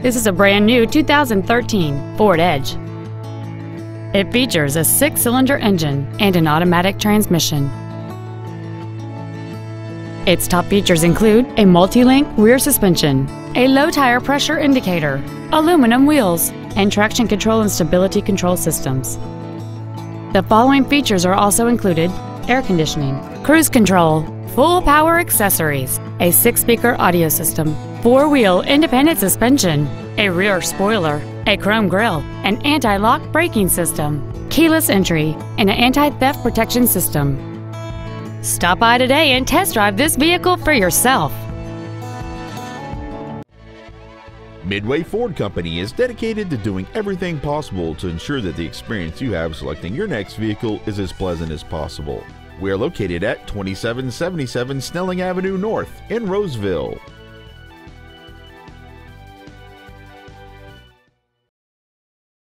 This is a brand new 2013 Ford Edge. It features a six-cylinder engine and an automatic transmission. Its top features include a multi-link rear suspension, a low tire pressure indicator, aluminum wheels, and traction control and stability control systems. The following features are also included air conditioning, cruise control, full power accessories, a six-speaker audio system, four-wheel independent suspension, a rear spoiler, a chrome grille, an anti-lock braking system, keyless entry, and an anti-theft protection system. Stop by today and test drive this vehicle for yourself. Midway Ford Company is dedicated to doing everything possible to ensure that the experience you have selecting your next vehicle is as pleasant as possible. We are located at 2777 Snelling Avenue North in Roseville.